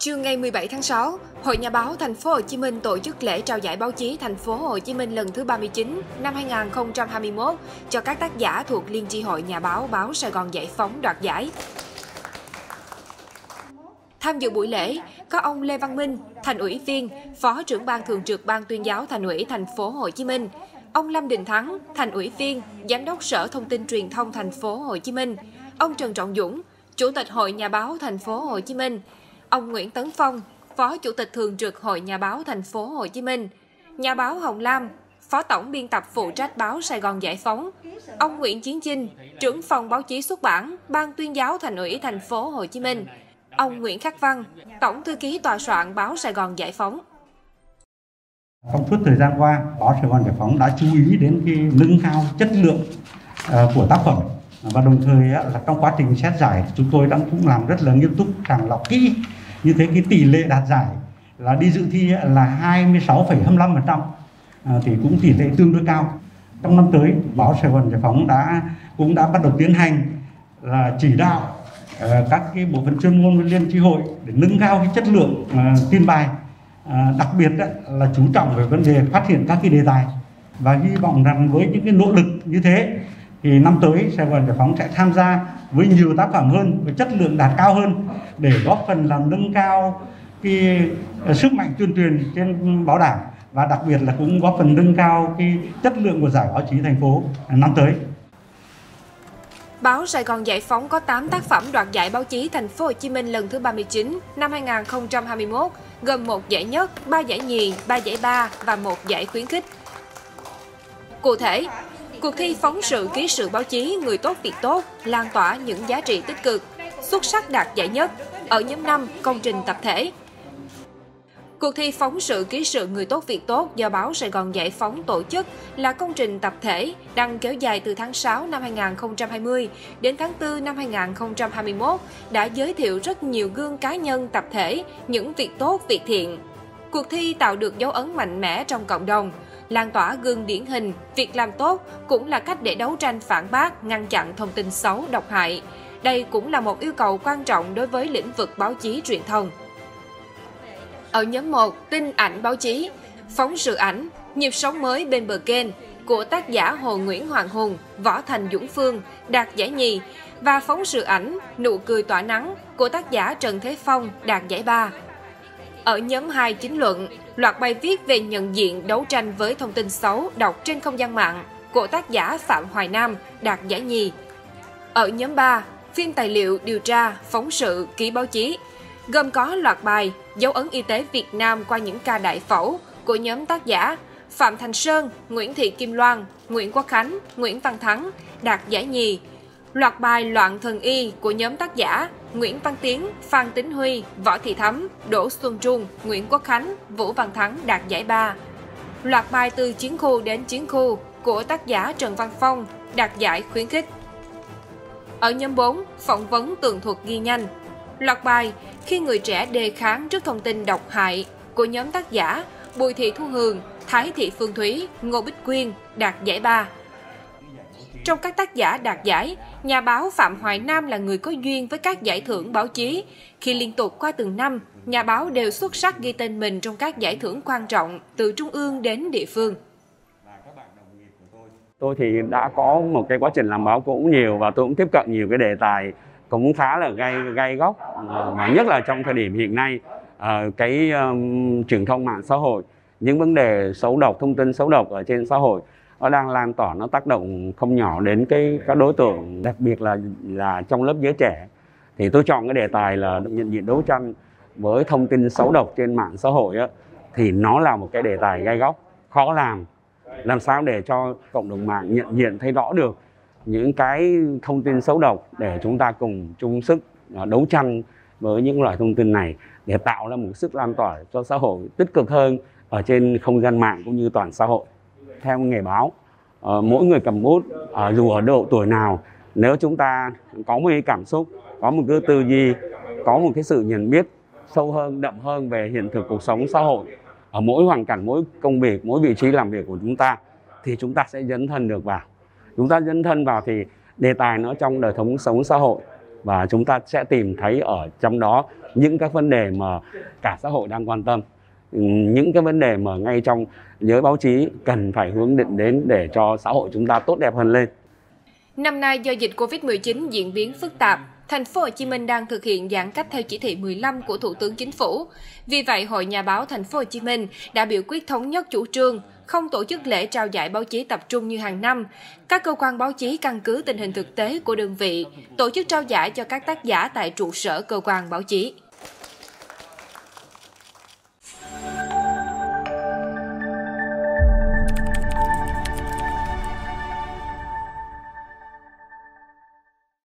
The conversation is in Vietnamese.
Trưa ngày 17 tháng 6, Hội Nhà báo Thành phố Hồ Chí Minh tổ chức lễ trao giải báo chí Thành phố Hồ Chí Minh lần thứ 39 năm 2021 cho các tác giả thuộc Liên chi hội Nhà báo báo Sài Gòn Giải phóng đoạt giải. Tham dự buổi lễ có ông Lê Văn Minh, thành ủy viên, phó trưởng ban thường trực ban tuyên giáo thành ủy Thành phố Hồ Chí Minh, ông Lâm Đình Thắng, thành ủy viên, giám đốc Sở Thông tin Truyền thông Thành phố Hồ Chí Minh, ông Trần Trọng Dũng, chủ tịch Hội Nhà báo Thành phố Hồ Chí Minh, ông Nguyễn Tấn Phong, Phó Chủ tịch Thường trực Hội Nhà báo Thành phố Hồ Chí Minh, nhà báo Hồng Lam, Phó Tổng biên tập phụ trách báo Sài Gòn Giải phóng, ông Nguyễn Chiến Chinh, trưởng phòng báo chí xuất bản, Ban tuyên giáo Thành ủy Thành phố Hồ Chí Minh, ông Nguyễn Khắc Văn, Tổng thư ký tòa soạn báo Sài Gòn Giải phóng. Trong suốt thời gian qua, báo Sài Gòn Giải phóng đã chú ý đến cái nâng cao chất lượng ờ, của tác phẩm. Và đồng thời là trong quá trình xét giải chúng tôi đã cũng làm rất là nghiêm túc sàng lọc kỹ như thế cái tỷ lệ đạt giải là đi dự thi là 26,25% à, thì cũng tỷ lệ tương đối cao. Trong năm tới báo Sài Gòn Giải phóng đã cũng đã bắt đầu tiến hành là chỉ đạo uh, các cái bộ phận chuyên môn liên tri hội để nâng cao cái chất lượng uh, tin bài. Uh, đặc biệt đó, là chú trọng về vấn đề phát hiện các cái đề tài và hy vọng rằng với những cái nỗ lực như thế thì năm tới Sài Gòn Giải phóng sẽ tham gia với nhiều tác phẩm hơn với chất lượng đạt cao hơn để góp phần làm nâng cao cái ờ, sức mạnh tuyên truyền trên báo đảng và đặc biệt là cũng góp phần nâng cao cái chất lượng của giải báo chí thành phố năm tới. Báo Sài Gòn Giải phóng có 8 tác phẩm đoạt giải báo chí Thành phố Hồ Chí Minh lần thứ 39 năm 2021, gồm một giải nhất, ba giải nhì, ba giải ba và một giải khuyến khích. Cụ thể, Cuộc thi phóng sự ký sự báo chí Người tốt việc tốt lan tỏa những giá trị tích cực, xuất sắc đạt giải nhất ở nhóm 5 công trình tập thể. Cuộc thi phóng sự ký sự Người tốt việc tốt do báo Sài Gòn Giải phóng tổ chức là công trình tập thể đang kéo dài từ tháng 6 năm 2020 đến tháng 4 năm 2021 đã giới thiệu rất nhiều gương cá nhân tập thể, những việc tốt, việc thiện. Cuộc thi tạo được dấu ấn mạnh mẽ trong cộng đồng, lan tỏa gương điển hình, việc làm tốt cũng là cách để đấu tranh phản bác, ngăn chặn thông tin xấu, độc hại. Đây cũng là một yêu cầu quan trọng đối với lĩnh vực báo chí truyền thông. Ở nhóm 1, tin ảnh báo chí, phóng sự ảnh, nhịp sống mới bên bờ kênh của tác giả Hồ Nguyễn Hoàng Hùng, Võ Thành Dũng Phương đạt giải nhì và phóng sự ảnh Nụ cười tỏa nắng của tác giả Trần Thế Phong đạt giải ba. Ở nhóm 2 chính luận, loạt bài viết về nhận diện đấu tranh với thông tin xấu đọc trên không gian mạng của tác giả Phạm Hoài Nam đạt giải nhì. Ở nhóm 3, phim tài liệu điều tra, phóng sự, ký báo chí, gồm có loạt bài dấu ấn y tế Việt Nam qua những ca đại phẫu của nhóm tác giả Phạm Thành Sơn, Nguyễn Thị Kim Loan, Nguyễn Quốc Khánh, Nguyễn Văn Thắng đạt giải nhì. Loạt bài Loạn thần y của nhóm tác giả Nguyễn Văn Tiến, Phan Tính Huy, Võ Thị Thắm, Đỗ Xuân Trung, Nguyễn Quốc Khánh, Vũ Văn Thắng đạt giải ba. Loạt bài từ chiến khu đến chiến khu của tác giả Trần Văn Phong đạt giải khuyến khích. Ở nhóm 4, phỏng vấn tường thuật ghi nhanh. Loạt bài Khi người trẻ đề kháng trước thông tin độc hại của nhóm tác giả Bùi Thị Thu Hường, Thái Thị Phương Thúy, Ngô Bích Quyên đạt giải ba. Trong các tác giả đạt giải, nhà báo Phạm Hoài Nam là người có duyên với các giải thưởng báo chí. Khi liên tục qua từng năm, nhà báo đều xuất sắc ghi tên mình trong các giải thưởng quan trọng từ trung ương đến địa phương. Tôi thì đã có một cái quá trình làm báo cũng nhiều và tôi cũng tiếp cận nhiều cái đề tài cũng khá là gai gai góc ờ, mà nhất là trong thời điểm hiện nay ờ, cái um, truyền thông mạng xã hội những vấn đề xấu độc thông tin xấu độc ở trên xã hội nó đang lan tỏa nó tác động không nhỏ đến cái các đối tượng đặc biệt là là trong lớp giới trẻ. Thì tôi chọn cái đề tài là nhận diện đấu tranh với thông tin xấu độc trên mạng xã hội á, thì nó là một cái đề tài gai góc khó làm. Làm sao để cho cộng đồng mạng nhận diện thấy rõ được những cái thông tin xấu độc để chúng ta cùng chung sức à, đấu tranh với những loại thông tin này để tạo ra một sức lan tỏa cho xã hội tích cực hơn ở trên không gian mạng cũng như toàn xã hội theo nghề báo. Ờ, mỗi người cầm bút ở dù ở độ tuổi nào, nếu chúng ta có một cái cảm xúc, có một cái tư duy, có một cái sự nhận biết sâu hơn, đậm hơn về hiện thực cuộc sống xã hội, ở mỗi hoàn cảnh, mỗi công việc, mỗi vị trí làm việc của chúng ta, thì chúng ta sẽ dấn thân được vào. Chúng ta dấn thân vào thì đề tài nó trong đời sống sống xã hội và chúng ta sẽ tìm thấy ở trong đó những các vấn đề mà cả xã hội đang quan tâm những cái vấn đề mà ngay trong giới báo chí cần phải hướng định đến để cho xã hội chúng ta tốt đẹp hơn lên. Năm nay do dịch Covid-19 diễn biến phức tạp, thành phố Hồ Chí Minh đang thực hiện giãn cách theo chỉ thị 15 của Thủ tướng Chính phủ. Vì vậy, Hội Nhà báo thành phố Hồ Chí Minh đã biểu quyết thống nhất chủ trương không tổ chức lễ trao giải báo chí tập trung như hàng năm. Các cơ quan báo chí căn cứ tình hình thực tế của đơn vị, tổ chức trao giải cho các tác giả tại trụ sở cơ quan báo chí.